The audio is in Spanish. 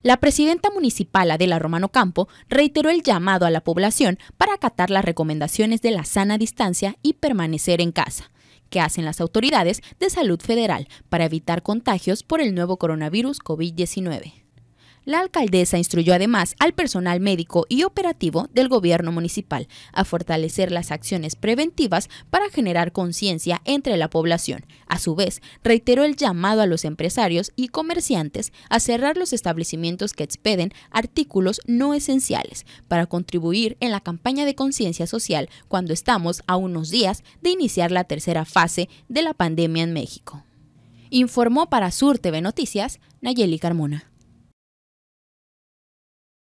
La presidenta municipal Adela Romano Campo reiteró el llamado a la población para acatar las recomendaciones de la sana distancia y permanecer en casa, que hacen las autoridades de salud federal para evitar contagios por el nuevo coronavirus COVID-19. La alcaldesa instruyó además al personal médico y operativo del gobierno municipal a fortalecer las acciones preventivas para generar conciencia entre la población. A su vez, reiteró el llamado a los empresarios y comerciantes a cerrar los establecimientos que expeden artículos no esenciales para contribuir en la campaña de conciencia social cuando estamos a unos días de iniciar la tercera fase de la pandemia en México. Informó para Sur TV Noticias Nayeli Carmona.